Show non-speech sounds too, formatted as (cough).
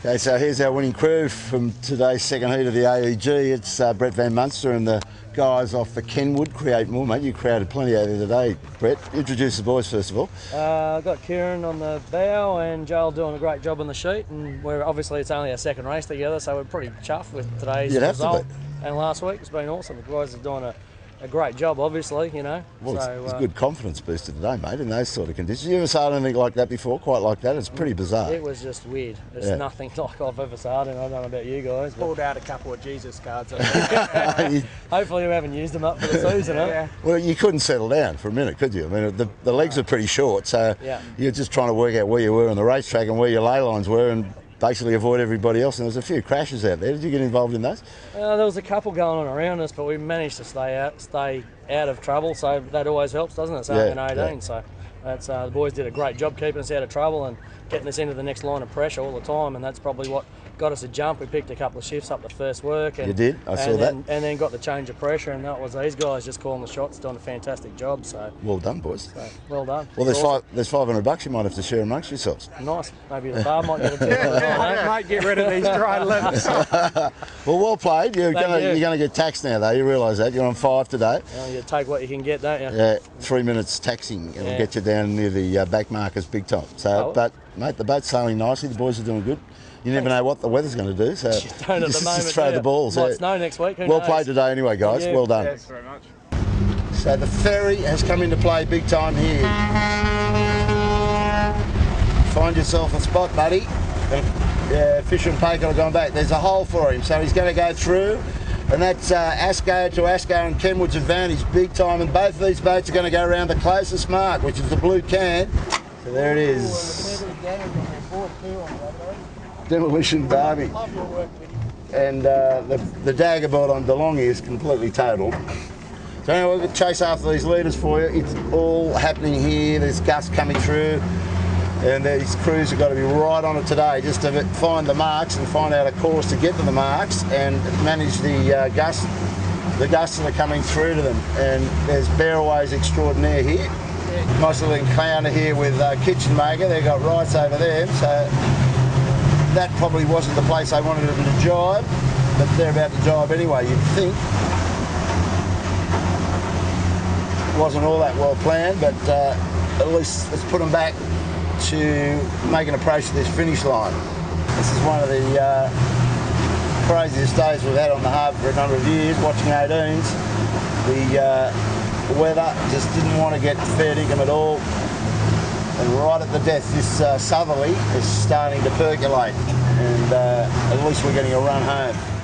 Okay, so here's our winning crew from today's second heat of the AEG. It's uh, Brett Van Munster and the guys off the Kenwood Create More, mate. You created plenty out there today, Brett. Introduce the boys first of all. Uh, I've got Kieryn on the bow and Joel doing a great job on the sheet. And we're obviously it's only our second race together, so we're pretty chuffed with today's You'd result. And last week it's been awesome. The guys are doing a, a great job, obviously, you know. Well, it's, so, it's uh, a good confidence booster today, mate, in those sort of conditions. You ever sailed anything like that before, quite like that? It's pretty bizarre. It was just weird. It's Yeah. nothing (laughs) like I've ever sailed, and I don't know about you guys. But Pulled out a couple of Jesus cards. I (laughs) think. (laughs) You- hopefully we haven't used them up for the season, huh? yeah. well, you couldn't settle down for a minute, could you? I mean, the, the legs are pretty short, so Yeah. you're just trying to work out where you were on the racetrack and where your lay lines were and basically avoid everybody else. And there was a few crashes out there. Did you get involved in those? Uh, there was a couple going on around us, but we managed to stay out, stay out of trouble. So that always helps, doesn't it? Sailing Yeah, in 18. yeah. So that's uh, the boys did a great job keeping us out of trouble and getting us into the next line of pressure all the time. And that's probably what got us a jump. We picked a couple of shifts up the first work. And, You did? I saw and that. Then, and then got the change of pressure, and that was these guys just calling the shots, doing a fantastic job. So, Well done, boys. so well done. Well, there's Awesome. five. There's 500 bucks you might have to share amongst yourselves. Nice. Maybe the bar might get a tip. (laughs) I. Might get rid of these dry (laughs) lips. (laughs) Well, well played. You're gonna you. are gonna get taxed now, though. You realise that you're on five today. Well, you take what you can get, don't you? Yeah, three minutes taxing. It'll Yeah. get you down near the uh, back markers big time. So, Oh. but mate, the boat's sailing nicely. The boys are doing good. You never know what the weather's going to do. So Don't (laughs) at just, the moment. just throw yeah. the balls. Might yeah. snow next week. Who Well knows? played today, anyway, guys. Yeah. Well done. Thanks very much. So the ferry has come into play big time here. Find yourself a spot, buddy. Yeah, Fisher and Paykel are going back. There's a hole for him, so he's going to go through. And that's uh, Asco to Asco and Kenwood's advantage big time. And both of these boats are going to go around the closest mark, which is the blue can. So there it is. Demolition Derby. And uh, the, the dagger board on De'Longhi is completely total. So anyway, we'll chase after these leaders for you. It's all happening here. There's gusts coming through. And these crews have got to be right on it today just to find the marks and find out a course to get to the marks and manage the uh, gusts, the gusts that are coming through to them. And there's Bearaways extraordinaire here. Nice little encounter here with uh, Kitchen Maker. They've got rights over there. So that probably wasn't the place they wanted them to jibe, but they're about to jibe anyway, you'd think. It wasn't all that well planned, but uh, at least let's put them back to make an approach to this finish line. This is one of the uh, craziest days we've had on the harbour for a number of years, watching 18s. The uh, weather just didn't want to get fair dinkum at all. And right at the death, this uh, southerly is starting to percolate, and uh, at least we're getting a run home.